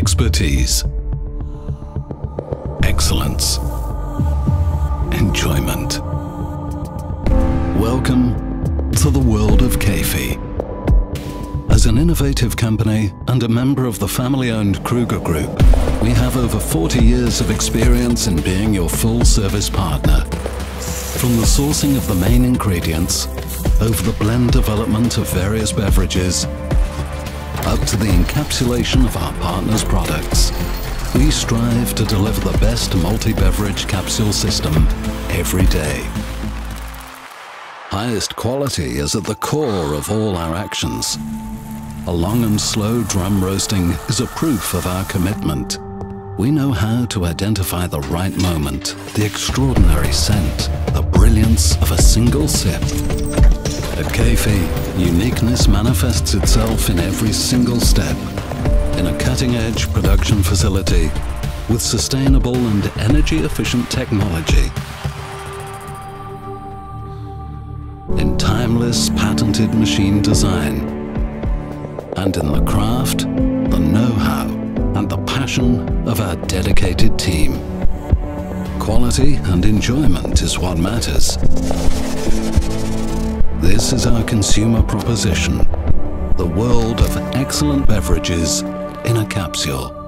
expertise, excellence, enjoyment. Welcome to the world of K-fee. As an innovative company and a member of the family-owned Kruger Group, we have over 40 years of experience in being your full-service partner. From the sourcing of the main ingredients, over the blend development of various beverages, up to the encapsulation of our partners' products, we strive to deliver the best multi-beverage capsule system every day. Highest quality is at the core of all our actions. A long and slow drum roasting is a proof of our commitment. We know how to identify the right moment, the extraordinary scent, the brilliance of a single sip. At K-fee, uniqueness manifests itself in every single step. In a cutting-edge production facility with sustainable and energy-efficient technology. In timeless patented machine design. And in the craft, the know-how and the passion of our dedicated team. Quality and enjoyment is what matters. This is our consumer proposition. The world of excellent beverages in a capsule.